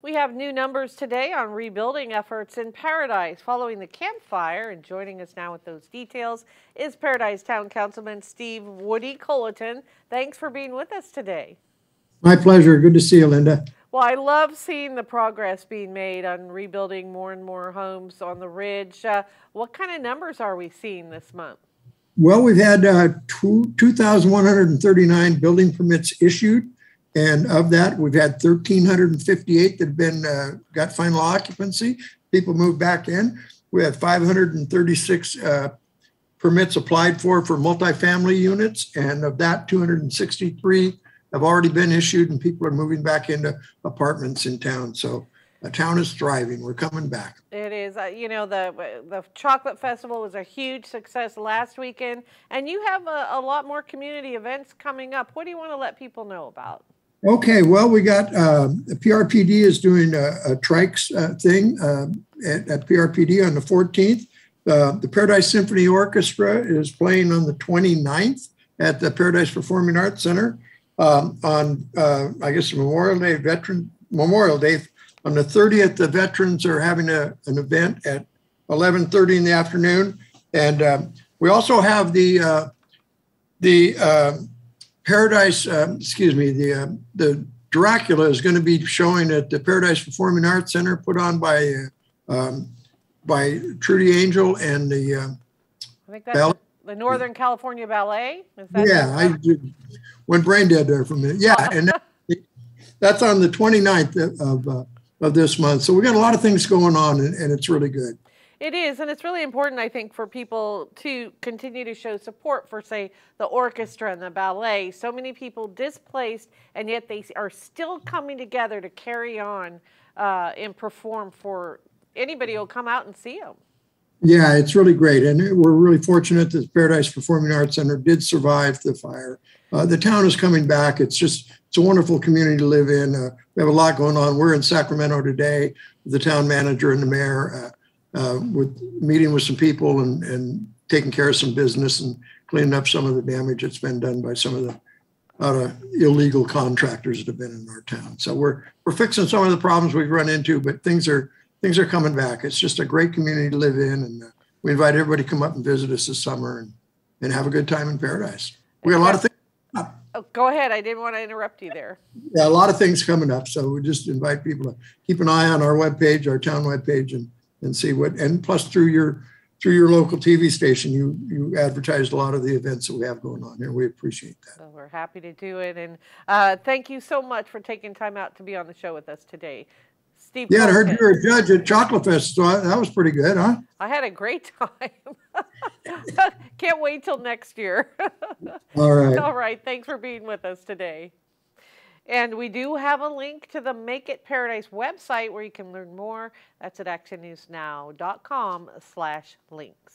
We have new numbers today on rebuilding efforts in Paradise following the Camp Fire. And joining us now with those details is Paradise Town Councilman Steve Woody Culleton. Thanks for being with us today. My pleasure. Good to see you, Linda. Well, I love seeing the progress being made on rebuilding more and more homes on the ridge. Uh, what kind of numbers are we seeing this month? Well, we've had uh, 2,139 building permits issued. And of that, we've had 1,358 that have been uh, got final occupancy. People moved back in. We had 536 uh, permits applied for for multifamily units, and of that, 263 have already been issued, and people are moving back into apartments in town. So the town is thriving. We're coming back. It is. Uh, you know, the the chocolate festival was a huge success last weekend, and you have a, a lot more community events coming up. What do you want to let people know about? Okay, well, we got uh, the PRPD is doing a, a trikes uh, thing uh, at, at, PRPD on the 14th. Uh, the Paradise Symphony Orchestra is playing on the 29th at the Paradise Performing Arts Center um, on, uh, I guess, Memorial Day, Veteran Memorial Day. On the 30th, the veterans are having a, an event at 11:30 in the afternoon, and um, we also have the uh, the um, Paradise, um, excuse me, the uh, the Dracula is going to be showing at the Paradise Performing Arts Center, put on by uh, um, by Trudy Angel and the. Uh, I think that's ballet. the Northern California Ballet. yeah, I did, went brain dead there for a minute. Yeah, and that, that's on the 29th of uh, of this month. So we got a lot of things going on, and, and it's really good. It is, and it's really important, I think, for people to continue to show support for, say, the orchestra and the ballet. So many people displaced, and yet they are still coming together to carry on uh, and perform for anybody who'll come out and see them. Yeah, it's really great, and we're really fortunate that Paradise Performing Arts Center did survive the fire. Uh, the town is coming back. It's just it's a wonderful community to live in. Uh, we have a lot going on. We're in Sacramento today. The town manager and the mayor. Uh, with meeting with some people and, and taking care of some business and cleaning up some of the damage that's been done by some of the uh, illegal contractors that have been in our town. So we're we're fixing some of the problems we've run into, but things are things are coming back. It's just a great community to live in, and uh, we invite everybody to come up and visit us this summer and and have a good time in paradise. We got a lot of things. Oh, go ahead. I didn't want to interrupt you there. Yeah, a lot of things coming up. So we just invite people to keep an eye on our webpage, our town webpage, and and see what and plus through your through your local TV station, you you advertised a lot of the events that we have going on here. We appreciate that. Well, we're happy to do it, and uh, thank you so much for taking time out to be on the show with us today. Steve. Yeah, I heard you were a judge at Chocolate Fest, so I, that was pretty good, huh? I had a great time. Can't wait till next year. All right. All right. Thanks for being with us today. And we do have a link to the Make It Paradise website where you can learn more. That's at actionnewsnow.com slash links.